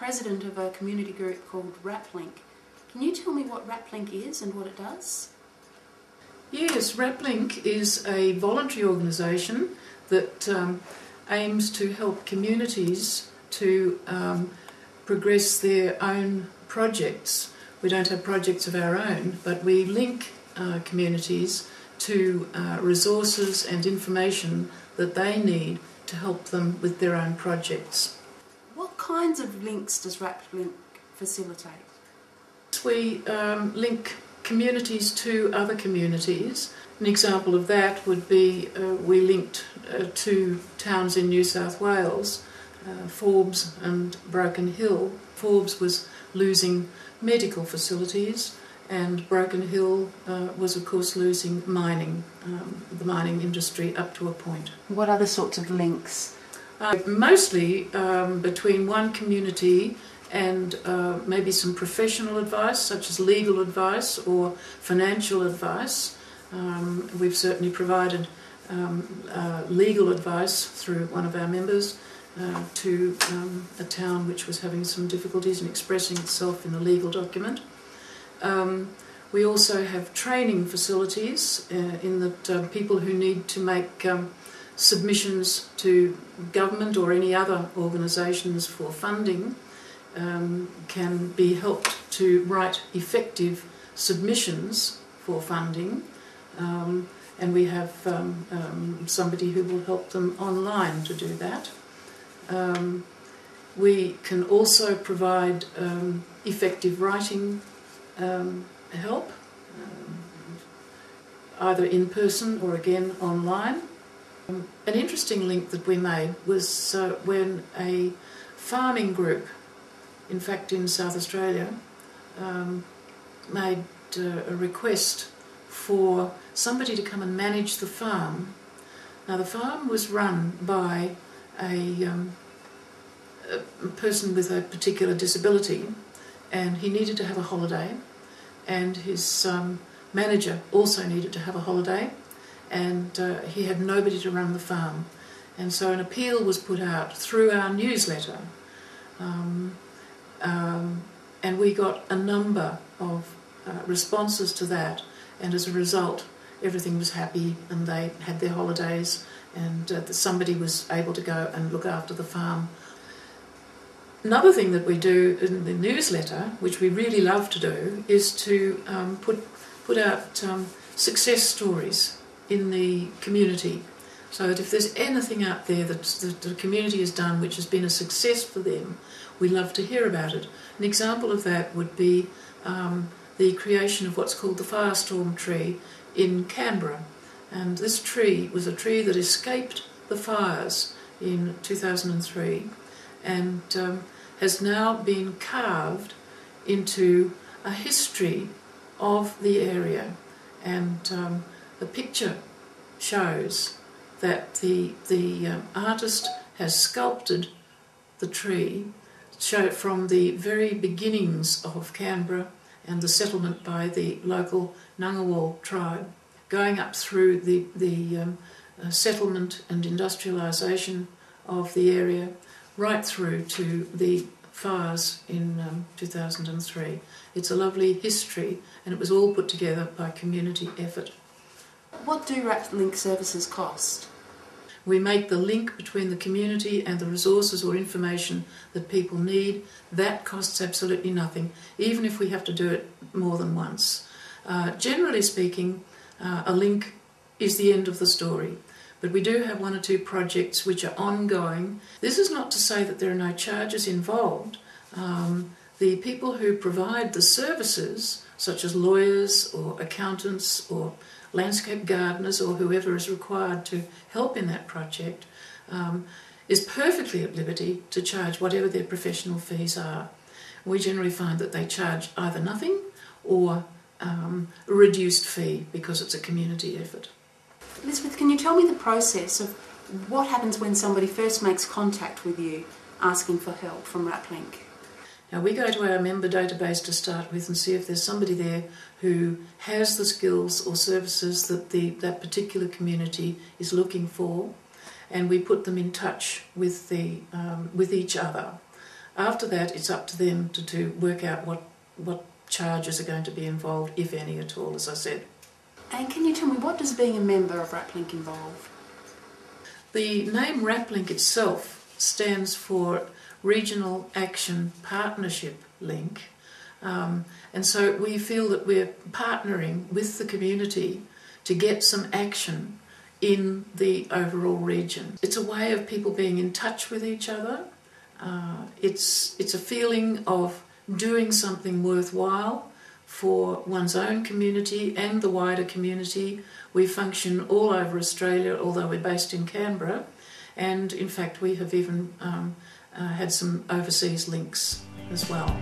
president of a community group called RapLink. Can you tell me what RapLink is and what it does? Yes, RapLink is a voluntary organisation that um, aims to help communities to um, progress their own projects. We don't have projects of our own, but we link uh, communities to uh, resources and information that they need to help them with their own projects. What kinds of links does RapLink facilitate? We um, link communities to other communities. An example of that would be uh, we linked uh, two towns in New South Wales, uh, Forbes and Broken Hill. Forbes was losing medical facilities, and Broken Hill uh, was, of course, losing mining, um, the mining industry up to a point. What other sorts of links? Uh, mostly um, between one community and uh, maybe some professional advice, such as legal advice or financial advice. Um, we've certainly provided um, uh, legal advice through one of our members uh, to um, a town which was having some difficulties in expressing itself in a legal document. Um, we also have training facilities uh, in that uh, people who need to make um, submissions to government or any other organisations for funding um, can be helped to write effective submissions for funding. Um, and we have um, um somebody who will help them online to do that. Um, we can also provide effective writing help, either in person or again online. An interesting link that we made was uh, when a farming group in fact, in South Australia, um, made uh, a request for somebody to come and manage the farm. Now, the farm was run by a, um, a person with a particular disability, and he needed to have a holiday, and his um, manager also needed to have a holiday, and uh, he had nobody to run the farm. And so an appeal was put out through our newsletter. Um, um, and we got a number of uh, responses to that, and as a result, everything was happy and they had their holidays, and uh, somebody was able to go and look after the farm. Another thing that we do in the newsletter, which we really love to do, is to um, put, put out um, success stories in the community. So that if there's anything out there that the community has done which has been a success for them, we love to hear about it. An example of that would be um, the creation of what's called the firestorm tree in Canberra. And this tree was a tree that escaped the fires in 2003 and um, has now been carved into a history of the area. And um, the picture shows that the, the um, artist has sculpted the tree show from the very beginnings of Canberra and the settlement by the local Ngunnawal tribe, going up through the, the um, uh, settlement and industrialisation of the area, right through to the fires in um, 2003. It's a lovely history, and it was all put together by community effort. What do RAP Link services cost? We make the link between the community and the resources or information that people need. That costs absolutely nothing, even if we have to do it more than once. Uh, generally speaking, uh, a link is the end of the story. But we do have one or two projects which are ongoing. This is not to say that there are no charges involved. Um, the people who provide the services, such as lawyers or accountants or landscape gardeners or whoever is required to help in that project um, is perfectly at liberty to charge whatever their professional fees are. We generally find that they charge either nothing or um, a reduced fee because it's a community effort. Elizabeth, can you tell me the process of what happens when somebody first makes contact with you asking for help from RapLink? Now, we go to our member database to start with and see if there's somebody there who has the skills or services that the, that particular community is looking for, and we put them in touch with, the, um, with each other. after that, it's up to them to, to work out what, what charges are going to be involved, if any at all, as I said. And can you tell me what does being a member of RAPLink involve? The name RAPLink itself stands for Regional Action Partnership Link. Um, and so we feel that we're partnering with the community to get some action in the overall region. It's a way of people being in touch with each other. Uh, it's, it's a feeling of doing something worthwhile for one's own community and the wider community. We function all over Australia, although we're based in Canberra, and in fact, we have even um, uh, had some overseas links as well.